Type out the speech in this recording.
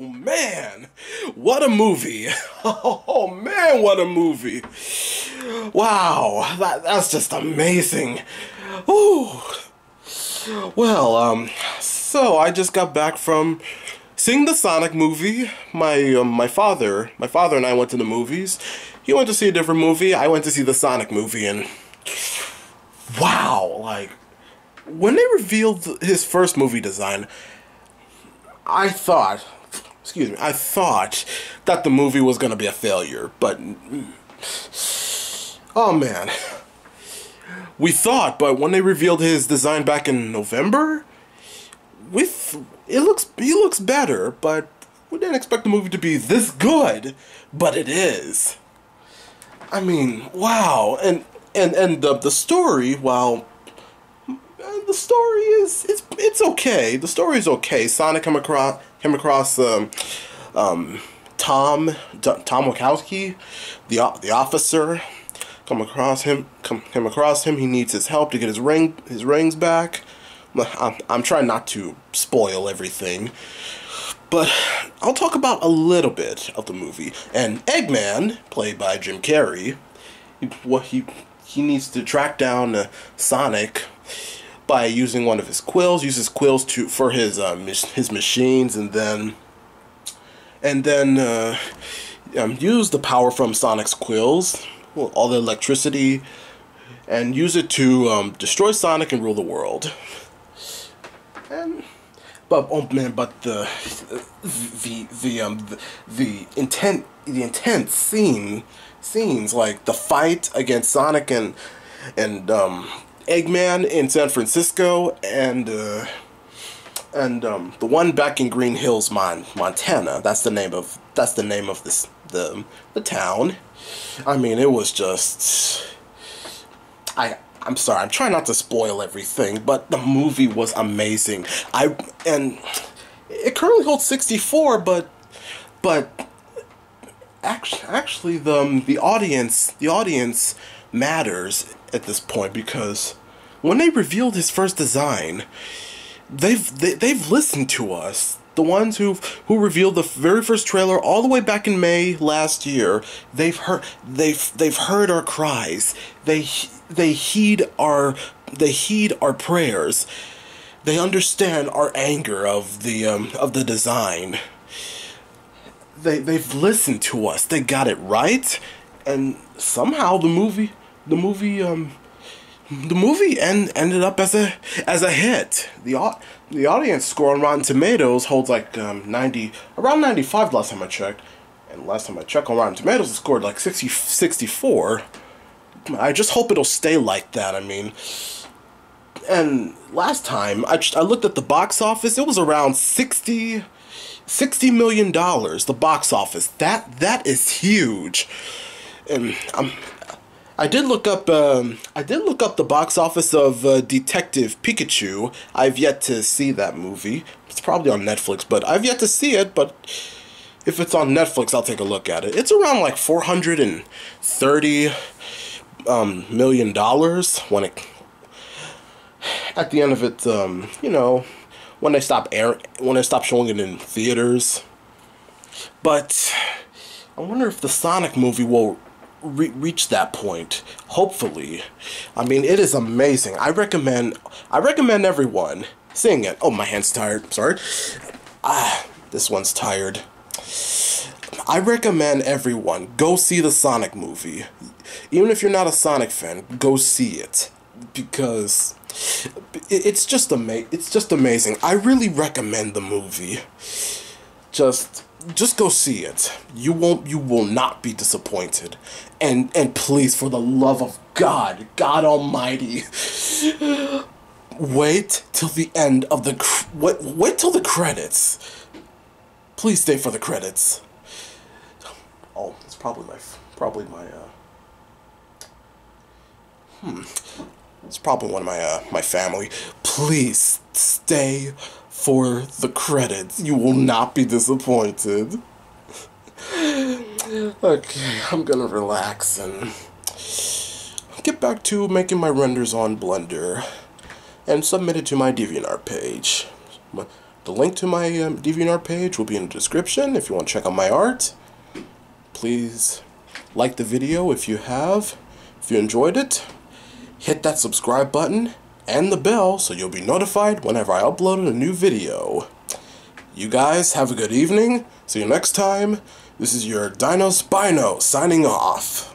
Oh man, what a movie! Oh man, what a movie! Wow, that that's just amazing. Ooh. Well, um, so I just got back from seeing the Sonic movie. My um, my father, my father and I went to the movies. He went to see a different movie. I went to see the Sonic movie, and wow, like when they revealed his first movie design, I thought, excuse me, I thought that the movie was gonna be a failure, but oh man, we thought, but when they revealed his design back in November, with it looks he looks better, but we didn't expect the movie to be this good, but it is. I mean, wow, and and and the the story, while the story is it's it's okay. The story is okay. Sonic came across came across um, um, Tom Tom Wachowski, the the officer. Come across him, come came across him. He needs his help to get his ring his rings back. I'm, I'm trying not to spoil everything, but I'll talk about a little bit of the movie. And Eggman, played by Jim Carrey, what he he needs to track down uh, Sonic by using one of his quills. Uses quills to for his uh, his machines, and then and then uh, um, use the power from Sonic's quills, all the electricity, and use it to um, destroy Sonic and rule the world. And but oh man, but the the the um the, the intent the intense scene scenes like the fight against Sonic and and um Eggman in San Francisco and uh, and um, the one back in Green Hills, Mon- Montana. That's the name of that's the name of this the the town. I mean, it was just I I'm sorry, I'm trying not to spoil everything, but the movie was amazing. I and it currently holds 64, but but actually, actually the um, the audience the audience matters at this point because when they revealed his first design, they've they, they've listened to us. The ones who who revealed the very first trailer all the way back in May last year, they've heard they've they've heard our cries. They they heed our they heed our prayers. They understand our anger of the um, of the design. They they've listened to us. They got it right, and somehow the movie the movie um the movie end, ended up as a as a hit. The the audience score on Rotten Tomatoes holds like um, 90 around 95 last time I checked. And last time I checked on Rotten Tomatoes it scored like 60 64. I just hope it'll stay like that. I mean, and last time I, I looked at the box office, it was around 60 60 million dollars the box office. That that is huge. And I'm I did look up. Um, I did look up the box office of uh, Detective Pikachu. I've yet to see that movie. It's probably on Netflix, but I've yet to see it. But if it's on Netflix, I'll take a look at it. It's around like four hundred and thirty um, million dollars when it. At the end of it, um, you know, when they stop air, when they stop showing it in theaters. But I wonder if the Sonic movie will re- reach that point. Hopefully, I mean it is amazing. I recommend. I recommend everyone seeing it. Oh, my hand's tired. Sorry. Ah, this one's tired. I recommend everyone go see the Sonic movie. Even if you're not a Sonic fan, go see it because it's just ama- it's just amazing. I really recommend the movie. Just just go see it. You won't you will not be disappointed. And and please for the love of God, God almighty, wait till the end of the wait wait till the credits. Please stay for the credits. Oh, it's probably my probably my uh Hmm. It's probably one of my uh my family. Please stay for the credits. You will not be disappointed. okay, I'm gonna relax and get back to making my renders on Blender and submit it to my DeviantArt page. The link to my um, DeviantArt page will be in the description if you want to check out my art. Please like the video if you have. If you enjoyed it, hit that subscribe button and the bell so you'll be notified whenever I upload a new video. You guys have a good evening. See you next time. This is your Dino Spino signing off.